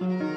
Mm-hmm.